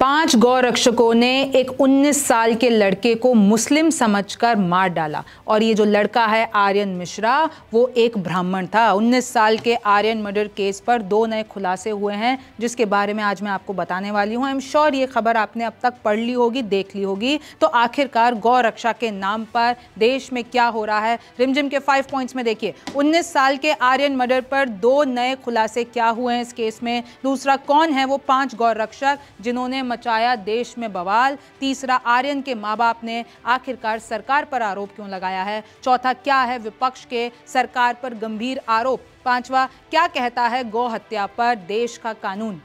पाँच गौ रक्षकों ने एक 19 साल के लड़के को मुस्लिम समझकर मार डाला। और ये जो लड़का है आर्यन मिश्रा, वो एक ब्राह्मण था। 19 साल के आर्यन मर्डर केस पर दो नए खुलासे हुए हैं, जिसके बारे में आज मैं आपको बताने वाली हूँ। आई एम श्योर ये खबर आपने अब तक पढ़ ली होगी, देख ली होगी। तो आखिरकार गौ रक्षा के नाम पर देश में क्या हो रहा है? रिमझिम के फाइव पॉइंट्स में देखिए। उन्नीस साल के आर्यन मर्डर पर दो नए खुलासे क्या हुए हैं इस केस में? दूसरा कौन है वो पाँच गौ रक्षक जिन्होंने मचाया, देश में बवाल। तीसरा आर्यन के माँ बाप ने आखिरकार सरकार पर आरोप क्यों लगाया है? चौथा, क्या है विपक्ष के सरकार पर गंभीर आरोप? पांचवा, क्या कहता है गौ हत्या पर? देश का कानून।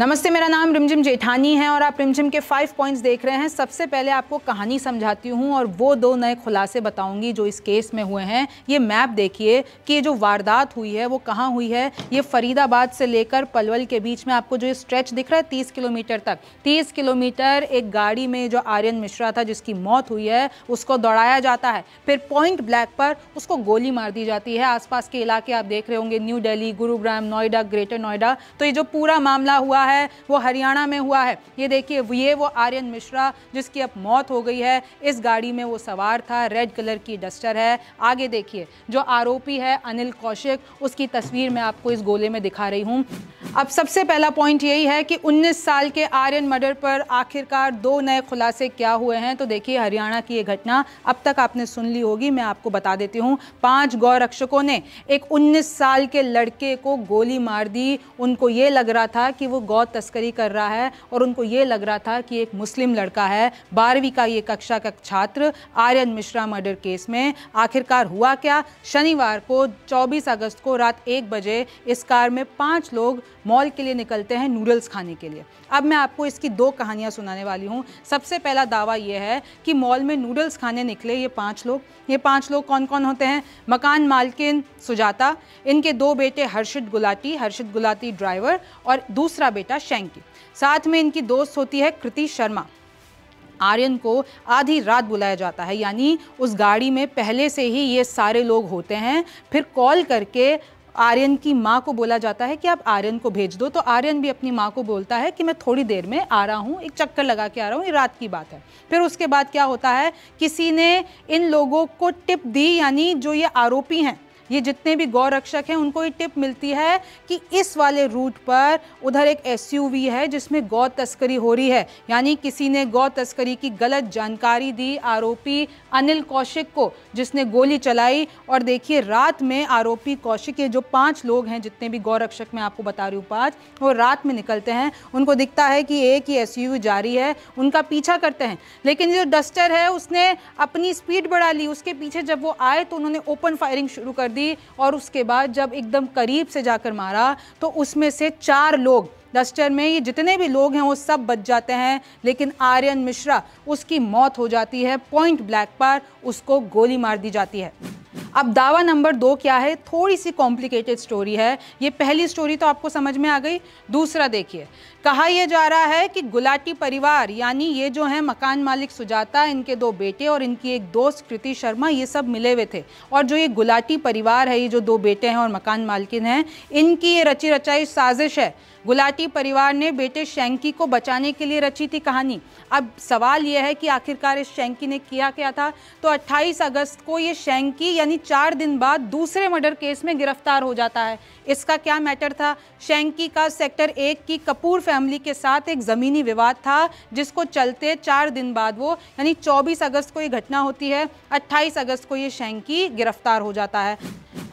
नमस्ते, मेरा नाम रिमझिम जेठानी है और आप रिमझिम के फाइव पॉइंट्स देख रहे हैं। सबसे पहले आपको कहानी समझाती हूँ और वो दो नए खुलासे बताऊँगी जो इस केस में हुए हैं। ये मैप देखिए कि ये जो वारदात हुई है, वो कहाँ हुई है? ये फरीदाबाद से लेकर पलवल के बीच में आपको जो ये स्ट्रेच दिख रहा है, तीस किलोमीटर तक। तीस किलोमीटर एक गाड़ी में जो आर्यन मिश्रा था, जिसकी मौत हुई है, उसको दौड़ाया जाता है। फिर पॉइंट ब्लैक पर उसको गोली मार दी जाती है। आसपास के इलाके आप देख रहे होंगे न्यू दिल्ली गुरुग्राम नोएडा ग्रेटर नोएडा तो ये जो पूरा मामला हुआ है वो हरियाणा में हुआ है। ये देखिए, ये वो आर्यन मिश्रा जिसकी अब मौत हो गई है, इस गाड़ी में वो सवार था, रेड कलर की डस्टर है। आगे देखिए, जो आरोपी है अनिल कौशिक, उसकी तस्वीर मैं आपको इस गोले में दिखा रही हूँ। अब सबसे पहला पॉइंट यही है कि 19 साल के आर्यन मर्डर पर आखिरकार दो नए खुलासे क्या हुए हैं? तो देखिए, हरियाणा की ये घटना अब तक आपने सुन ली होगी, मैं आपको बता देती हूँ। पाँच गौ रक्षकों ने एक 19 साल के लड़के को गोली मार दी। उनको ये लग रहा था कि वो गौ तस्करी कर रहा है और उनको ये लग रहा था कि एक मुस्लिम लड़का है। बारहवीं का ये कक्षा का छात्र आर्यन मिश्रा मर्डर केस में। आखिरकार हुआ क्या? शनिवार को 24 अगस्त को रात एक बजे इस कार में पाँच लोग मॉल के लिए निकलते हैं नूडल्स खाने के लिए। अब मैं आपको इसकी दो कहानियाँ सुनाने वाली हूँ। सबसे पहला दावा यह है कि मॉल में नूडल्स खाने निकले ये पाँच लोग। ये पाँच लोग कौन कौन होते हैं? मकान मालकिन सुजाता, इनके दो बेटे हर्षित गुलाटी हर्षित गुलाटी ड्राइवर और दूसरा बेटा शैंकी। साथ में इनकी दोस्त होती है कृति शर्मा। आर्यन को आधी रात बुलाया जाता है, यानी उस गाड़ी में पहले से ही ये सारे लोग होते हैं। फिर कॉल करके आर्यन की माँ को बोला जाता है कि आप आर्यन को भेज दो। तो आर्यन भी अपनी माँ को बोलता है कि मैं थोड़ी देर में आ रहा हूँ, एक चक्कर लगा के आ रहा हूँ, ये रात की बात है। फिर उसके बाद क्या होता है, किसी ने इन लोगों को टिप दी, यानी जो ये आरोपी हैं ये जितने भी गौ रक्षक हैं, उनको ये टिप मिलती है कि इस वाले रूट पर उधर एक एसयूवी है, जिसमें गौ तस्करी हो रही है। यानी किसी ने गौ तस्करी की गलत जानकारी दी आरोपी अनिल कौशिक को, जिसने गोली चलाई। और देखिए, रात में आरोपी कौशिक के जो पाँच लोग हैं, जितने भी गौ रक्षक मैं आपको बता रही हूँ पाँच, वो रात में निकलते हैं। उनको दिखता है कि एक ही एस जा रही है, उनका पीछा करते हैं। लेकिन जो डस्टर है, उसने अपनी स्पीड बढ़ा ली। उसके पीछे जब वो आए तो उन्होंने ओपन फायरिंग शुरू कर दी। दी और उसके बाद जब एकदम करीब से जाकर मारा तो उसमें से चार लोग, डस्टर में ये जितने भी लोग हैं, वो सब बच जाते हैं। लेकिन आर्यन मिश्रा, उसकी मौत हो जाती है पॉइंट ब्लैक पर उसको गोली मार दी जाती है। अब दावा नंबर दो क्या है? थोड़ी सी कॉम्प्लिकेटेड स्टोरी है। ये पहली स्टोरी तो आपको समझ में आ गई, दूसरा देखिए। कहा यह जा रहा है कि गुलाटी परिवार, यानी ये जो है मकान मालिक सुजाता, इनके दो बेटे और इनकी एक दोस्त कृति शर्मा, ये सब मिले हुए थे। और जो ये गुलाटी परिवार है, ये जो दो बेटे हैं और मकान मालकिन हैं, इनकी ये रची रचाई साजिश है। गुलाटी परिवार ने बेटे शैंकी को बचाने के लिए रची थी कहानी। अब सवाल यह है कि आखिरकार इस शैंकी ने किया क्या था? तो 28 अगस्त को ये शेंकी, यानी चार दिन बाद दूसरे मर्डर केस में गिरफ़्तार हो जाता है। इसका क्या मैटर था? शेंकी का सेक्टर एक की कपूर फैमिली के साथ एक ज़मीनी विवाद था, जिसको चलते चार दिन बाद वो, यानी 24 अगस्त को ये घटना होती है 28 अगस्त को ये शेंकी गिरफ़्तार हो जाता है।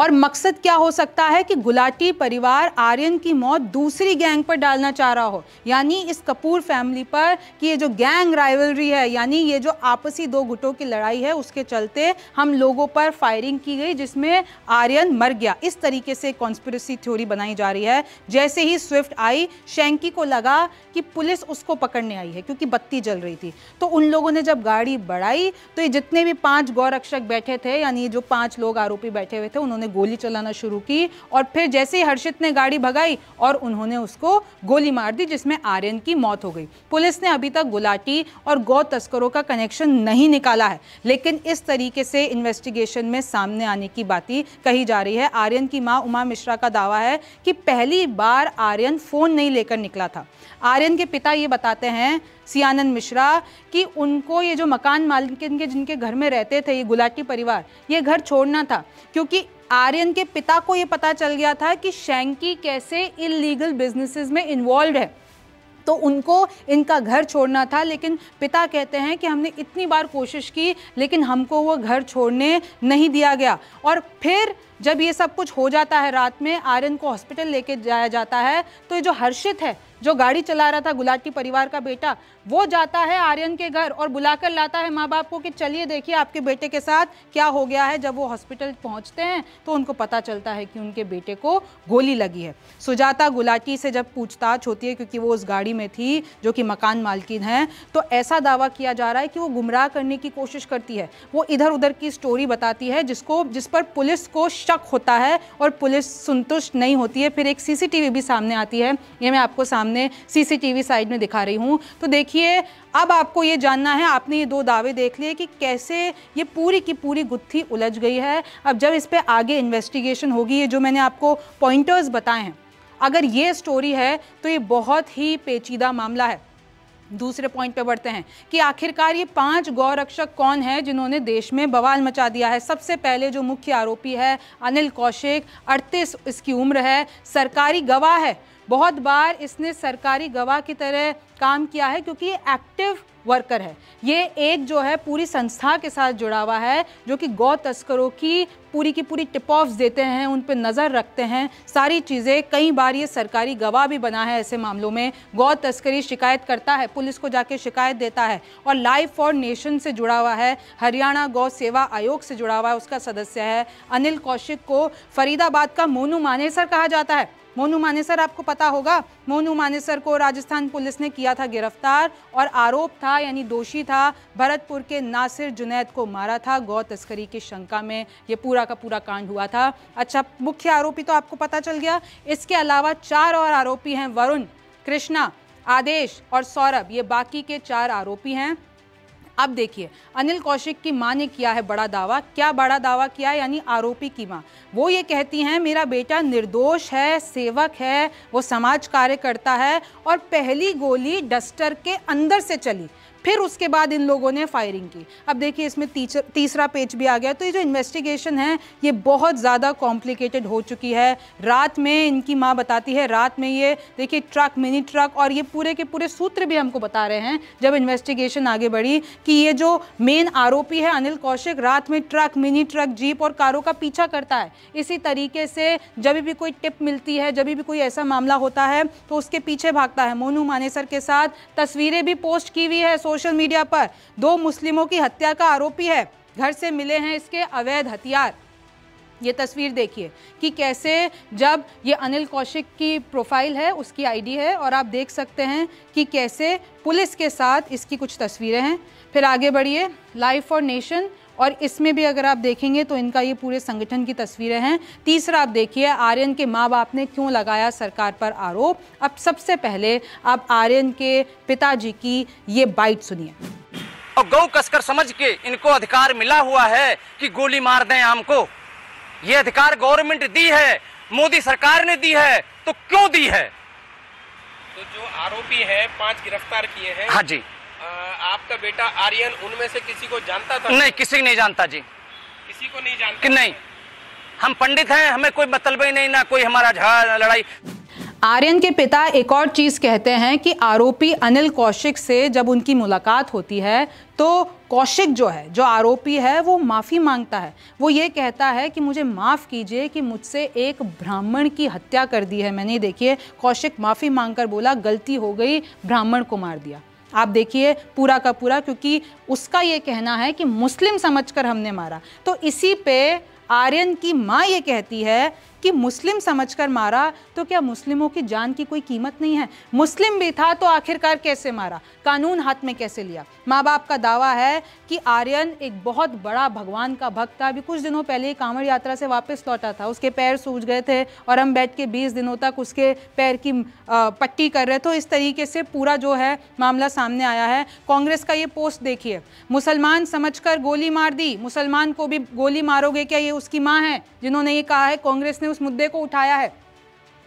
और मकसद क्या हो सकता है कि गुलाटी परिवार आर्यन की मौत दूसरी गैंग पर डालना चाह रहा हो? यानी इस कपूर फैमिली पर कि ये जो गैंग राइवलरी है, यानी ये जो आपसी दो गुटों की लड़ाई है, उसके चलते हम लोगों पर फायरिंग की गई, जिसमें आर्यन मर गया। इस तरीके से कॉन्स्पिरसी थ्योरी बनाई जा रही है। जैसे ही स्विफ्ट आई, शैंकी को लगा कि पुलिस उसको पकड़ने आई है, क्योंकि बत्ती जल रही थी। तो उन लोगों ने जब गाड़ी बढ़ाई तो ये जितने भी पाँच गौरक्षक बैठे थे, यानी जो पाँच लोग आरोपी बैठे हुए थे उन्होंने गोली चलाना शुरू की और फिर जैसे ही हर्षित ने गाड़ी भगाई और उन्होंने उसको गोली मार दी, जिसमें आर्यन की मौत हो गई। पुलिस ने अभी तक गुलाटी और गौ तस्करों का कनेक्शन नहीं निकाला है, लेकिन इस तरीके से इन्वेस्टिगेशन में सामने आने की बात कही जा रही है। आर्यन की माँ उमा मिश्रा का दावा है कि पहली बार आर्यन फ़ोन नहीं लेकर निकला था। आर्यन के पिता ये बताते हैं सियानंद मिश्रा, कि उनको ये जो मकान मालिक के जिनके घर में रहते थे, ये गुलाटी परिवार, ये घर छोड़ना था। क्योंकि आर्यन के पिता को ये पता चल गया था कि शैंकी कैसे इलीगल बिजनेसेस में इन्वॉल्व है। तो उनको इनका घर छोड़ना था, लेकिन पिता कहते हैं कि हमने इतनी बार कोशिश की, लेकिन हमको वो घर छोड़ने नहीं दिया गया। और फिर जब ये सब कुछ हो जाता है रात में, आर्यन को हॉस्पिटल लेके जाया जाता है तो ये जो हर्षित है, जो गाड़ी चला रहा था गुलाटी परिवार का बेटा, वो जाता है आर्यन के घर और बुलाकर लाता है माँ बाप को कि चलिए देखिए आपके बेटे के साथ क्या हो गया है। जब वो हॉस्पिटल पहुँचते हैं तो उनको पता चलता है कि उनके बेटे को गोली लगी है। सुजाता गुलाटी से जब पूछताछ होती है, क्योंकि वो उस गाड़ी में थी, जो कि मकान मालकिन है तो ऐसा दावा किया जा रहा है कि वो गुमराह करने की कोशिश करती है। वो इधर उधर की स्टोरी बताती है, जिसको, जिस पर पुलिस को शक होता है और पुलिस संतुष्ट नहीं होती है, फिर एक सीसीटीवी भी सामने आती है। ये मैं आपको सामने सीसीटीवी साइड में दिखा रही हूँ। तो देखिए, अब आपको ये जानना है, आपने ये दो दावे देख लिए कि कैसे ये पूरी की पूरी गुत्थी उलझ गई है। अब जब इस पर आगे इन्वेस्टिगेशन होगी, ये जो मैंने आपको पॉइंटर्स बताए हैं, अगर ये स्टोरी है तो ये बहुत ही पेचीदा मामला है। दूसरे पॉइंट पे बढ़ते हैं कि आखिरकार ये पाँच गौरक्षक कौन है जिन्होंने देश में बवाल मचा दिया है? सबसे पहले जो मुख्य आरोपी है, अनिल कौशिक, अड़तीस इसकी उम्र है, सरकारी गवाह है। बहुत बार इसने सरकारी गवाह की तरह काम किया है क्योंकि ये एक्टिव वर्कर है। ये एक जो है पूरी संस्था के साथ जुड़ा हुआ है, जो कि गौ तस्करों की पूरी की पूरी टिप ऑफ़ देते हैं, उन पर नज़र रखते हैं। सारी चीज़ें, कई बार ये सरकारी गवाह भी बना है ऐसे मामलों में। गौ तस्करी शिकायत करता है, पुलिस को जाके शिकायत देता है और लाइफ फॉर नेशन से जुड़ा हुआ है। हरियाणा गौ सेवा आयोग से जुड़ा हुआ है, उसका सदस्य है। अनिल कौशिक को फरीदाबाद का मोनू मानेसर कहा जाता है। मोनू मानेसर, आपको पता होगा, मोनू मानेसर को राजस्थान पुलिस ने किया था गिरफ़्तार और आरोप था, यानी दोषी था, भरतपुर के नासिर जुनैद को मारा था, गौ तस्करी की शंका में ये पूरा का पूरा कांड हुआ था। अच्छा मुख्य आरोपी तो आपको पता चल गया, इसके अलावा चार और आरोपी हैं, वरुण, कृष्णा, आदेश और सौरभ, ये बाकी के चार आरोपी हैं। अब देखिए, अनिल कौशिक की माँ ने किया है बड़ा दावा। क्या बड़ा दावा किया यानी आरोपी की माँ। वो ये कहती हैं, मेरा बेटा निर्दोष है, सेवक है, वो समाज कार्य करता है और पहली गोली डस्टर के अंदर से चली। फिर उसके बाद इन लोगों ने फायरिंग की। अब देखिए, इसमें तीसरा पेज भी आ गया। तो ये जो इन्वेस्टिगेशन है, ये बहुत ज़्यादा कॉम्प्लिकेटेड हो चुकी है। रात में इनकी माँ बताती है, रात में ये, देखिए ट्रक मिनी ट्रक और ये पूरे के पूरे सूत्र भी हमको बता रहे हैं, जब इन्वेस्टिगेशन आगे बढ़ी कि ये जो मेन आरोपी है अनिल कौशिक रात में ट्रक मिनी ट्रक जीप और कारों का पीछा करता है। इसी तरीके से जब भी कोई टिप मिलती है, जब भी कोई ऐसा मामला होता है तो उसके पीछे भागता है। मोनू मानेसर के साथ तस्वीरें भी पोस्ट की हुई है सोशल मीडिया पर दो मुस्लिमों की हत्या का आरोपी है। घर से मिले हैं इसके अवैध हथियार। ये तस्वीर देखिए कि कैसे जब ये अनिल कौशिक की प्रोफ़ाइल है, उसकी आईडी है और आप देख सकते हैं कि कैसे पुलिस के साथ इसकी कुछ तस्वीरें हैं। फिर आगे बढ़िए, लाइफ फॉर नेशन और इसमें भी अगर आप देखेंगे तो इनका ये पूरे संगठन की तस्वीरें हैं। तीसरा आप देखिए आर्यन के माँ बाप ने क्यों लगाया सरकार पर आरोप? अब सबसे पहले आप आर्यन के पिताजी की ये बाइट सुनिए। और गौ कसकर समझ के इनको अधिकार मिला हुआ है कि गोली मार दें आम को। ये अधिकार गवर्नमेंट दी है मोदी सरकार ने दी है तो क्यों दी है? तो जो आरोपी है पाँच गिरफ़्तार किए हैं। हाँ जी। आपका बेटा आर्यन उनमें से किसी को जानता था? नहीं किसी नहीं जानता जी। किसी को नहीं जानता? कि नहीं? हम पंडित हैं हमें कोई मतलब ही नहीं ना कोई हमारा झगड़ा लड़ाई। आर्यन के पिता एक और चीज़ कहते हैं कि आरोपी अनिल कौशिक से जब उनकी मुलाकात होती है तो कौशिक जो है जो आरोपी है वो माफ़ी माँगता है। वो ये कहता है कि मुझे माफ़ कीजिए कि मुझसे एक ब्राह्मण की हत्या कर दी है। मैंने देखिए कौशिक माफ़ी मांगकर बोला गलती हो गई ब्राह्मण को मार दिया। आप देखिए पूरा का पूरा, क्योंकि उसका ये कहना है कि मुस्लिम समझकर हमने मारा। तो इसी पे आर्यन की माँ ये कहती है कि मुस्लिम समझकर मारा तो क्या मुस्लिमों की जान की कोई कीमत नहीं है? मुस्लिम भी था तो आखिरकार कैसे मारा? कानून हाथ में कैसे लिया? माँ बाप का दावा है कि आर्यन एक बहुत बड़ा भगवान का भक्त था। अभी कुछ दिनों पहले कांवड़ यात्रा से वापस लौटा था। उसके पैर सूझ गए थे और हम बैठ के बीस दिनों तक उसके पैर की पट्टी कर रहे थे। तो इस तरीके से पूरा जो है मामला सामने आया है। कांग्रेस का ये पोस्ट देखिए। मुसलमान समझकर गोली मार दी। मुसलमान को भी गोली मारोगे क्या ये उसकी माँ है, जिन्होंने ये कहा है? कांग्रेस ने उस मुद्दे को उठाया है?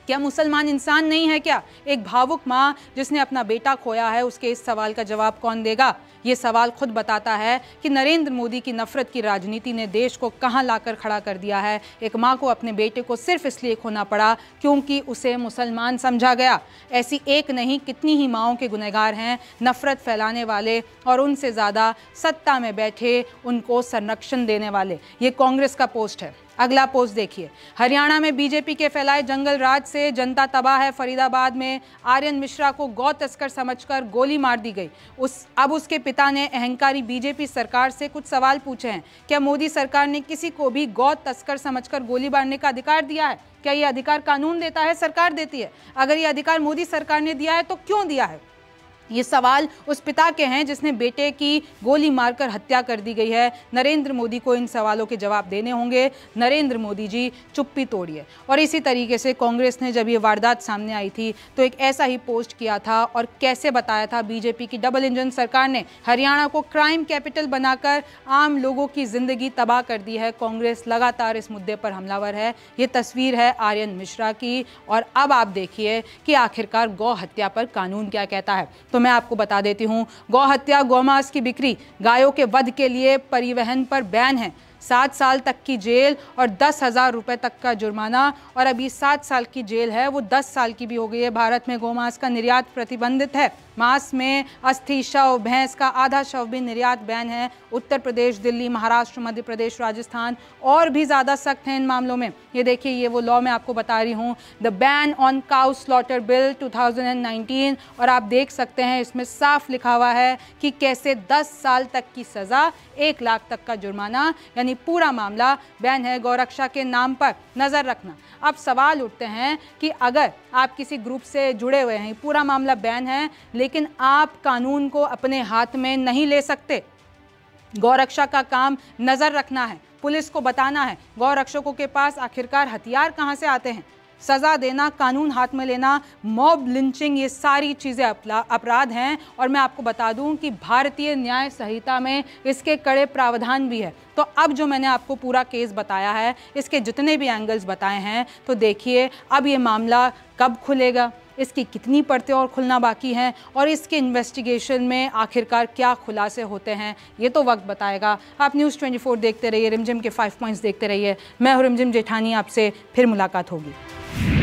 क्या मुसलमान इंसान नहीं है क्या? एक भावुक माँ जिसने अपना बेटा खोया है, उसके इस सवाल का जवाब कौन देगा? ये सवाल खुद बताता है कि नरेंद्र मोदी की नफरत की राजनीति ने देश को कहाँ लाकर खड़ा कर दिया है। एक माँ को अपने बेटे को सिर्फ़ इसलिए खोना पड़ा क्योंकि उसे मुसलमान समझा गया। ऐसी एक नहीं, कितनी ही माओं के गुनहगार हैं। नफरत फैलाने वाले और उनसे ज़्यादा सत्ता में बैठे उनको संरक्षण देने वाले। ये कांग्रेस का पोस्ट है। अगला पोस्ट देखिए। हरियाणा में बीजेपी के फैलाए जंगल राज से जनता तबाह है। फरीदाबाद में आर्यन मिश्रा को गौ तस्कर समझकर गोली मार दी गई। उस, अब उसके पिता ने अहंकारी बीजेपी सरकार से कुछ सवाल पूछे हैं। क्या मोदी सरकार ने किसी को भी गौ तस्कर समझकर गोली मारने का अधिकार दिया है? क्या ये अधिकार कानून देता है, सरकार देती है? अगर ये अधिकार मोदी सरकार ने दिया है तो क्यों दिया है? ये सवाल उस पिता के हैं जिसने बेटे की गोली मारकर हत्या कर दी गई है। नरेंद्र मोदी को इन सवालों के जवाब देने होंगे। नरेंद्र मोदी जी, चुप्पी तोड़िए। और इसी तरीके से कांग्रेस ने जब ये वारदात सामने आई थी तो एक ऐसा ही पोस्ट किया था और कैसे बताया था बीजेपी की डबल इंजन सरकार ने। हरियाणा को क्राइम कैपिटल बनाकर आम लोगों की ज़िंदगी तबाह कर दी है। कांग्रेस लगातार इस मुद्दे पर हमलावर है। ये तस्वीर है आर्यन मिश्रा की। और अब आप देखिए कि आखिरकार गौ हत्या पर कानून क्या कहता है। मैं आपको बता देती हूँ, गौ हत्या गौमांस की बिक्री, गायों के वध के लिए परिवहन पर बैन है। सात साल तक की जेल और दस हज़ार रुपये तक का जुर्माना, और अभी सात साल की जेल है, वो दस साल की भी हो गई है। भारत में गौमांस का निर्यात प्रतिबंधित है। मांस में अस्थि, शव, भैंस का आधा शव भी निर्यात बैन है। उत्तर प्रदेश, दिल्ली, महाराष्ट्र, मध्य प्रदेश, राजस्थान और भी ज़्यादा सख्त हैं इन मामलों में। ये देखिए, ये वो लॉ मैं आपको बता रही हूँ। The ban on cow slaughter bill 2019 और आप देख सकते हैं, इसमें साफ़ लिखा हुआ है कि कैसे 10 साल तक की सज़ा, एक लाख तक का जुर्माना, यानी पूरा मामला बैन है गौरक्षा के नाम पर। नज़र रखना। अब सवाल उठते हैं कि अगर आप किसी ग्रुप से जुड़े हुए हैं, पूरा मामला बैन है लेकिन आप कानून को अपने हाथ में नहीं ले सकते। गौरक्षा का काम नज़र रखना है, पुलिस को बताना है, गौरक्षकों के पास आखिरकार हथियार कहाँ से आते हैं? सज़ा देना, कानून हाथ में लेना, मॉब लिंचिंग, ये सारी चीज़ें अपराध हैं और मैं आपको बता दूँ कि भारतीय न्याय संहिता में इसके कड़े प्रावधान भी है। तो अब जो मैंने आपको पूरा केस बताया है, इसके जितने भी एंगल्स बताए हैं तो देखिए, अब ये मामला कब खुलेगा? इसकी कितनी परतें और खुलना बाकी हैं और इसके इन्वेस्टिगेशन में आखिरकार क्या खुलासे होते हैं, ये तो वक्त बताएगा। आप न्यूज़ 24 देखते रहिए, रिमझिम के फाइव पॉइंट्स देखते रहिए। मैं हूँ रिमझिम जेठानी, आपसे फिर मुलाकात होगी।